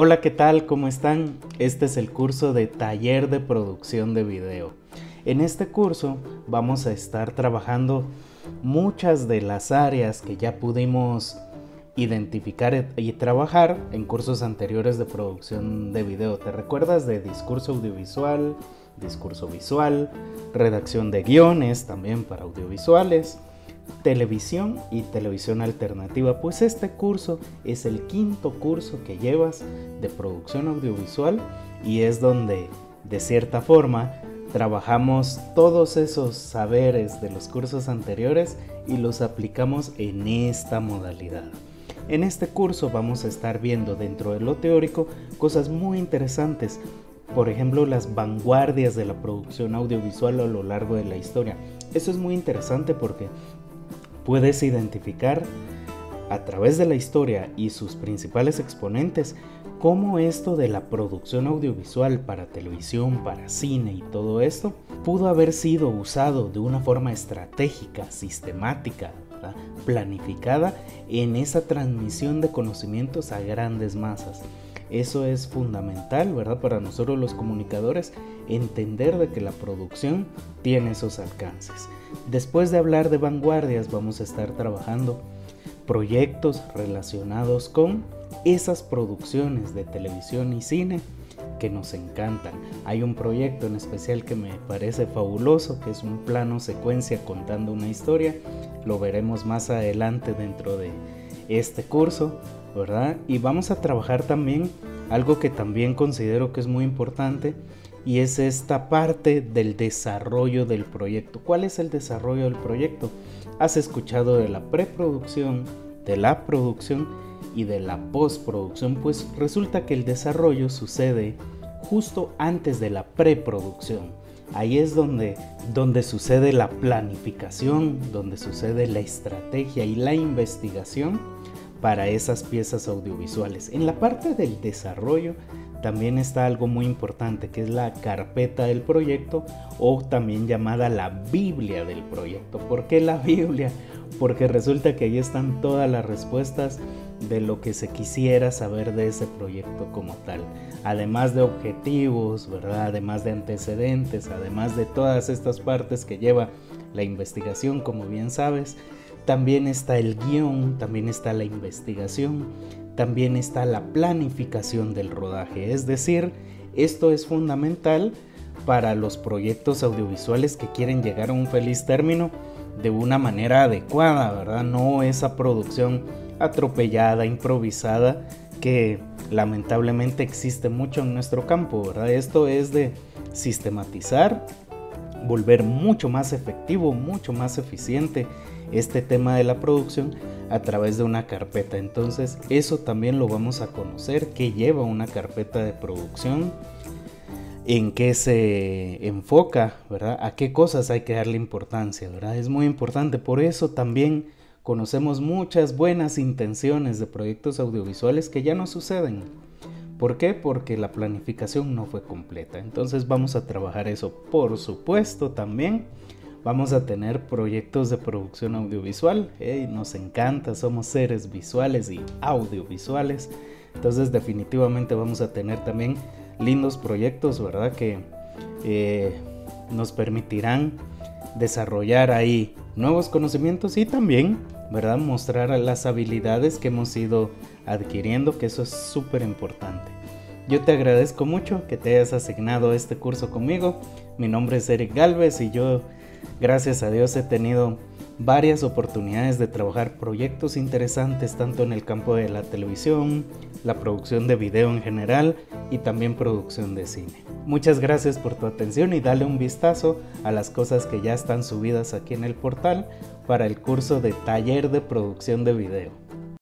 Hola, ¿qué tal? ¿Cómo están? Este es el curso de taller de producción de video. En este curso vamos a estar trabajando muchas de las áreas que ya pudimos identificar y trabajar en cursos anteriores de producción de video. ¿Te recuerdas de discurso audiovisual, discurso visual, redacción de guiones también para audiovisuales? Televisión y televisión alternativa, pues este curso es el quinto curso que llevas de producción audiovisual y es donde de cierta forma trabajamos todos esos saberes de los cursos anteriores y los aplicamos en esta modalidad. En este curso vamos a estar viendo dentro de lo teórico cosas muy interesantes, por ejemplo las vanguardias de la producción audiovisual a lo largo de la historia. Eso es muy interesante porque puedes identificar a través de la historia y sus principales exponentes cómo esto de la producción audiovisual para televisión, para cine y todo esto pudo haber sido usado de una forma estratégica, sistemática, planificada en esa transmisión de conocimientos a grandes masas. Eso es fundamental, ¿verdad? Para nosotros los comunicadores, entender de que la producción tiene esos alcances. Después de hablar de vanguardias, vamos a estar trabajando proyectos relacionados con esas producciones de televisión y cine que nos encantan. Hay un proyecto en especial que me parece fabuloso, que es un plano secuencia contando una historia. Lo veremos más adelante dentro de este curso. Y vamos a trabajar también algo que también considero que es muy importante y es esta parte del desarrollo del proyecto. ¿Cuál es el desarrollo del proyecto? Has escuchado de la preproducción, de la producción y de la postproducción, pues resulta que el desarrollo sucede justo antes de la preproducción. Ahí es donde, donde sucede la planificación, donde sucede la estrategia y la investigación para esas piezas audiovisuales. En la parte del desarrollo también está algo muy importante que es la carpeta del proyecto o también llamada la Biblia del proyecto. ¿Por qué la Biblia? Porque resulta que ahí están todas las respuestas de lo que se quisiera saber de ese proyecto como tal. Además de objetivos, ¿verdad? Además de antecedentes, además de todas estas partes que lleva la investigación, como bien sabes, también está el guion, también está la investigación, también está la planificación del rodaje. Es decir, esto es fundamental para los proyectos audiovisuales que quieren llegar a un feliz término de una manera adecuada, ¿verdad? No esa producción atropellada, improvisada, que lamentablemente existe mucho en nuestro campo, ¿verdad? Esto es de sistematizar, volver mucho más efectivo, mucho más eficiente este tema de la producción a través de una carpeta. Entonces eso también lo vamos a conocer, qué lleva una carpeta de producción, en qué se enfoca, ¿verdad? A qué cosas hay que darle importancia, ¿verdad? Es muy importante, por eso también conocemos muchas buenas intenciones de proyectos audiovisuales que ya no suceden. ¿Por qué? Porque la planificación no fue completa. Entonces vamos a trabajar eso. Por supuesto también vamos a tener proyectos de producción audiovisual. nos encanta, somos seres visuales y audiovisuales. Entonces definitivamente vamos a tener también lindos proyectos, ¿verdad? Que eh, nos permitirán desarrollar ahí nuevos conocimientos y también, ¿verdad? Mostrar las habilidades que hemos ido adquiriendo, que eso es súper importante. Yo te agradezco mucho que te hayas asignado este curso conmigo. Mi nombre es Eric Galvez y yo Gracias a Dios he tenido varias oportunidades de trabajar proyectos interesantes tanto en el campo de la televisión, la producción de video en general y también producción de cine. Muchas gracias por tu atención y dale un vistazo a las cosas que ya están subidas aquí en el portal para el curso de taller de producción de video.